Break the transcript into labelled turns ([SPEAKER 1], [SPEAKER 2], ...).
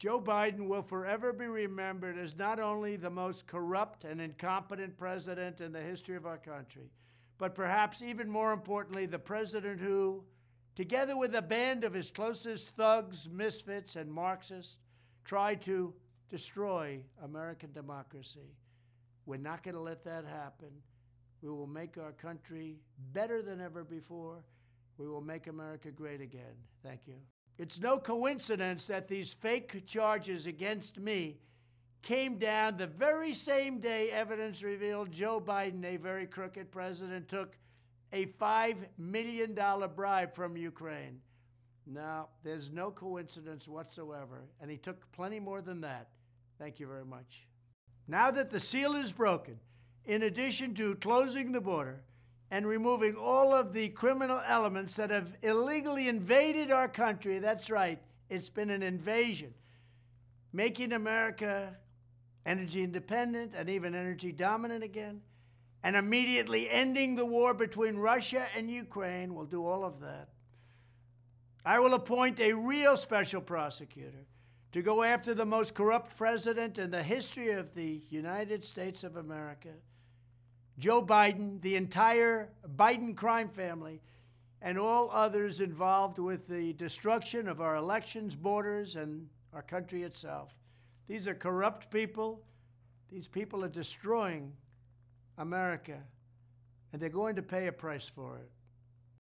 [SPEAKER 1] Joe Biden will forever be remembered as not only the most corrupt and incompetent president in the history of our country, but perhaps even more importantly, the president who, together with a band of his closest thugs, misfits, and Marxists, tried to destroy American democracy. We're not going to let that happen. We will make our country better than ever before. We will make America great again. Thank you. It's no coincidence that these fake charges against me came down the very same day evidence revealed Joe Biden, a very crooked president, took a $5 million bribe from Ukraine. Now, there's no coincidence whatsoever. And he took plenty more than that. Thank you very much. Now that the seal is broken, in addition to closing the border and removing all of the criminal elements that have illegally invaded our country, that's right, it's been an invasion, making America energy independent and even energy dominant again, and immediately ending the war between Russia and Ukraine. We'll do all of that. I will appoint a real special prosecutor to go after the most corrupt president in the history of the United States of America, Joe Biden, the entire Biden crime family, and all others involved with the destruction of our elections, borders, and our country itself. These are corrupt people. These people are destroying America, and they're going to pay a price for it.